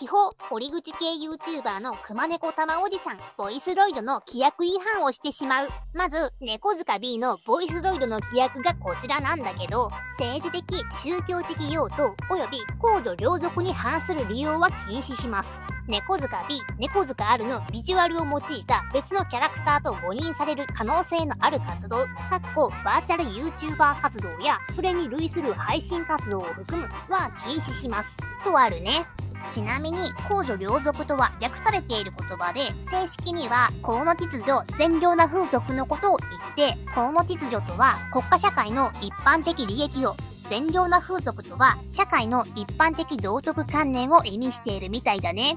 基本、堀口系 YouTuber の熊猫玉おじさん、ボイスロイドの規約違反をしてしまう。まず、猫塚 B のボイスロイドの規約がこちらなんだけど、政治的、宗教的用途、及び高度両属に反する利用は禁止します。猫塚 B、猫塚 R のビジュアルを用いた別のキャラクターと誤認される可能性のある活動、かっこバーチャル YouTuber 活動や、それに類する配信活動を含むは禁止します。とあるね。ちなみに、公女良俗とは略されている言葉で、正式には、公の秩序、善良な風俗のことを言って、公の秩序とは国家社会の一般的利益を、善良な風俗とは社会の一般的道徳観念を意味しているみたいだね。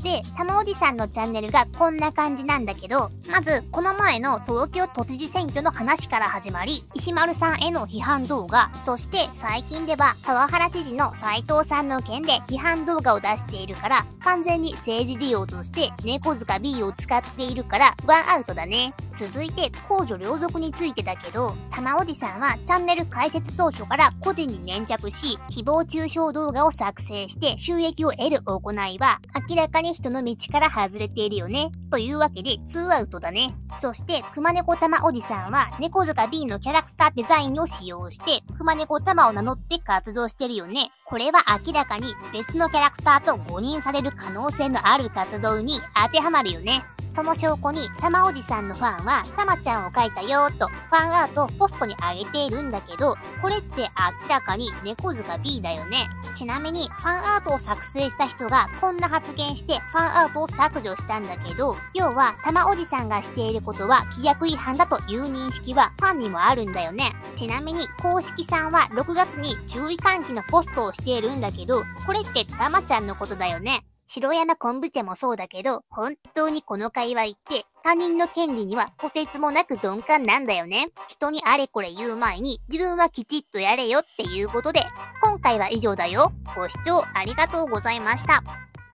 で、たまおじさんのチャンネルがこんな感じなんだけど、まず、この前の東京都知事選挙の話から始まり、石丸さんへの批判動画、そして最近では川原知事の斎藤さんの件で批判動画を出しているから、完全に政治利用として猫塚 B を使っているから、ワンアウトだね。続いて、公序良俗についてだけど、玉おじさんはチャンネル開設当初から個人に粘着し、誹謗中傷動画を作成して収益を得る行いは、明らかに人の道から外れているよね。というわけで、2アウトだね。そして、熊猫玉おじさんは、猫塚 B のキャラクターデザインを使用して、熊猫玉を名乗って活動してるよね。これは明らかに別のキャラクターと誤認される可能性のある活動に当てはまるよね。その証拠に、たまおじさんのファンは、たまちゃんを描いたよーと、ファンアートをポストに上げているんだけど、これって明らかに猫塚 B だよね。ちなみに、ファンアートを作成した人がこんな発言して、ファンアートを削除したんだけど、要は、たまおじさんがしていることは規約違反だという認識はファンにもあるんだよね。ちなみに、公式さんは6月に注意喚起のポストをしているんだけど、これってたまちゃんのことだよね。白山昆布茶もそうだけど、本当にこの界隈って他人の権利にはとてつもなく鈍感なんだよね。人にあれこれ言う前に自分はきちっとやれよっていうことで、今回は以上だよ。ご視聴ありがとうございました。